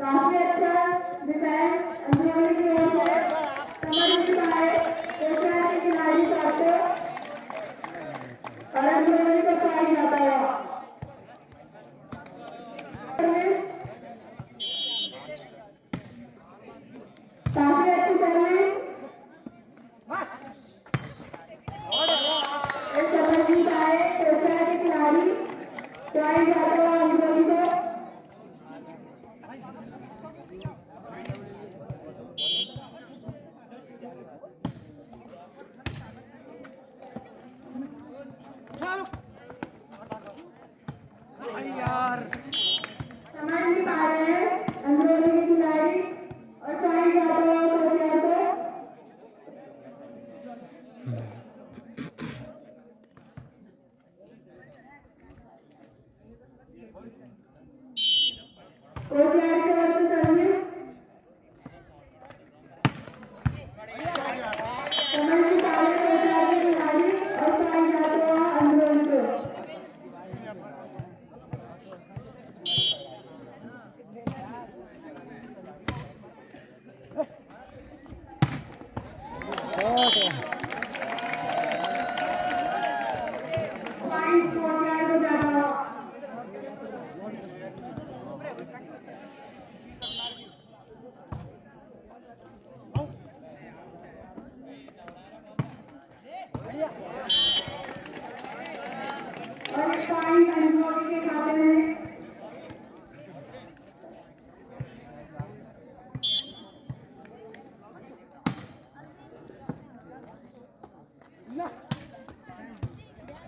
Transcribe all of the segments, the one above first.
काफ़ी अच्छा विषय है। समझ में आए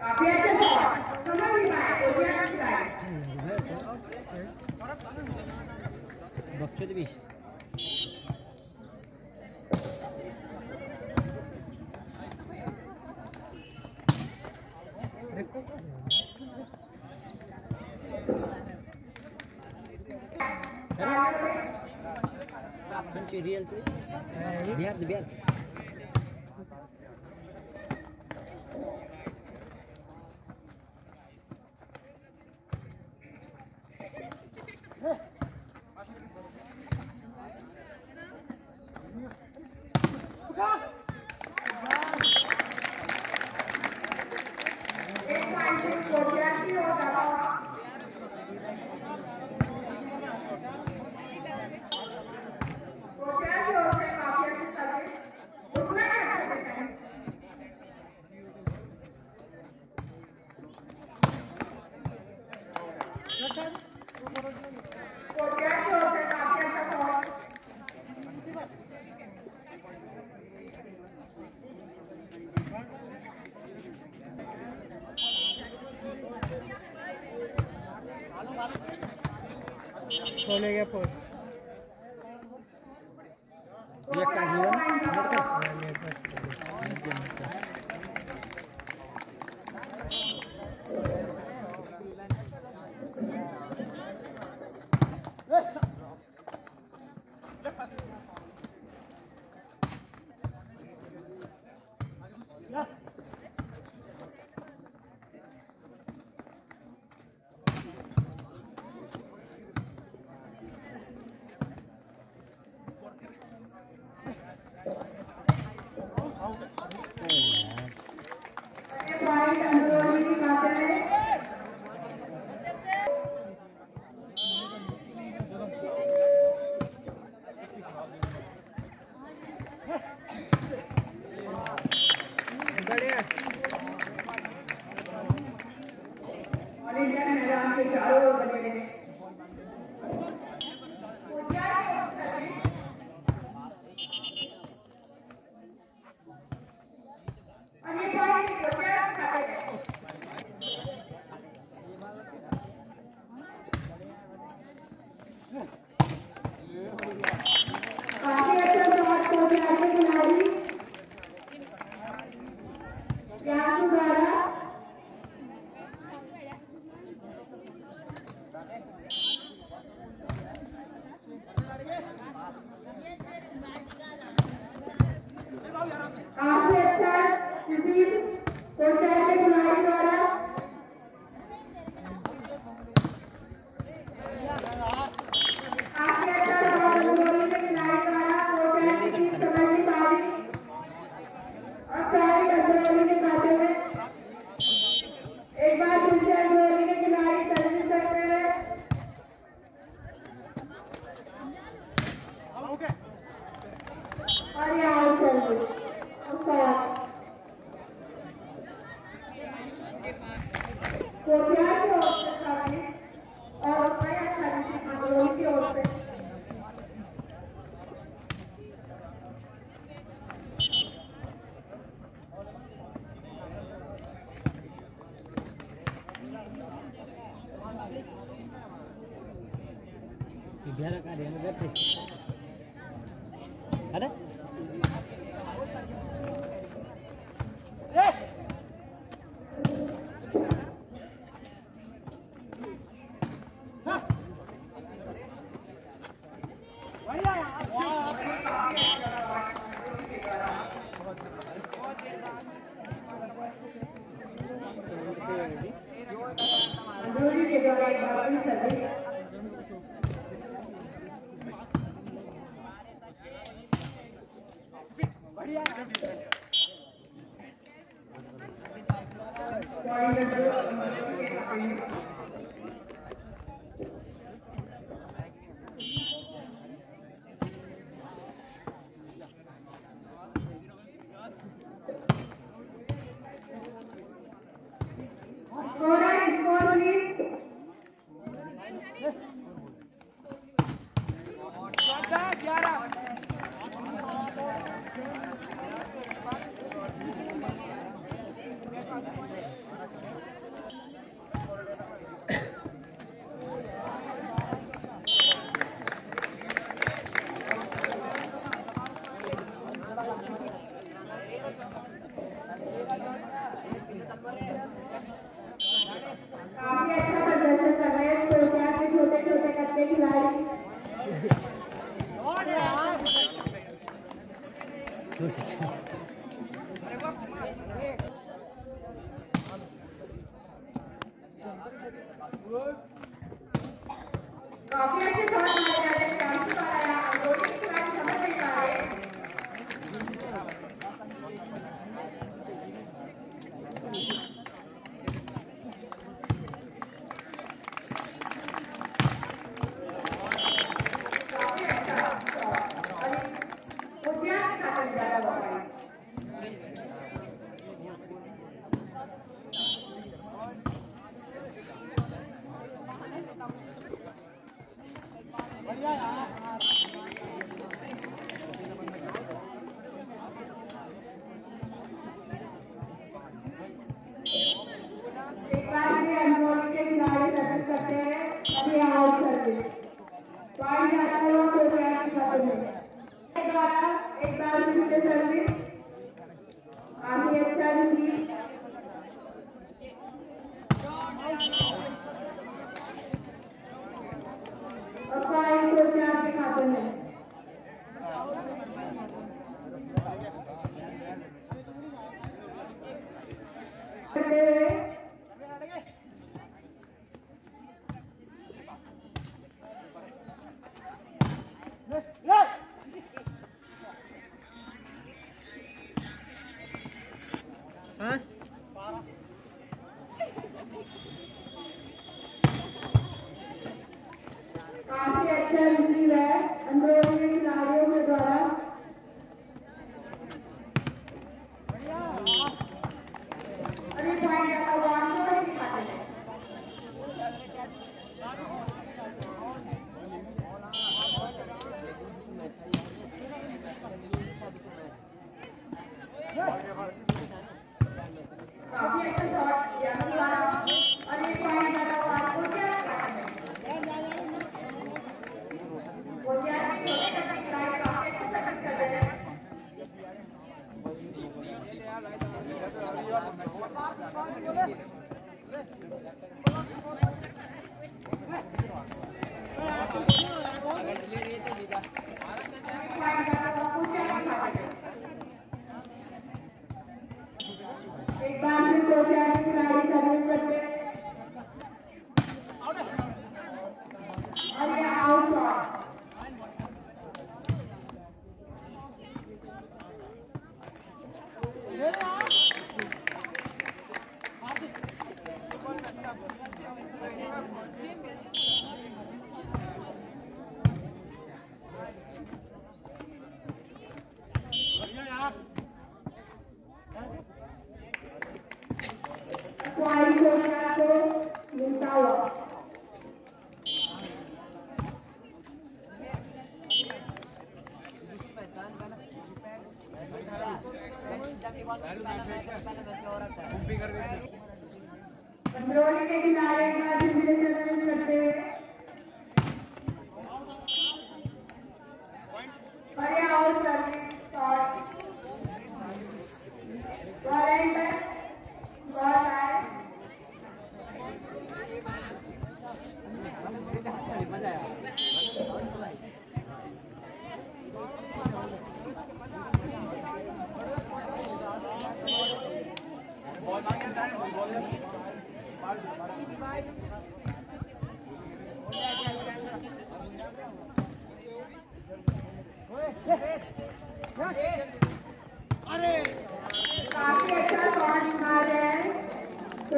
phía trước hội số 57 của real to it? Bir yerde. Gracias. Chole के पोल ये Bye. Ja. अपने खिलाड़ी काफ़ी अच्छे सवाल सकते हैं अभी यहाँ आउट है एक बार एक बार सर्विस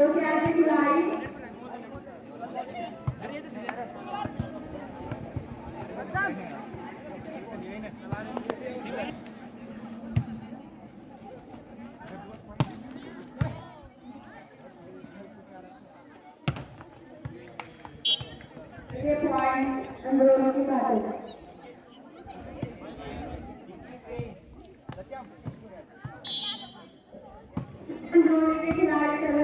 तो क्या खिलाड़ी ये पॉइंट अंदरों की बात। है अंदरों के खिलाड़ी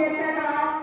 काफ़ी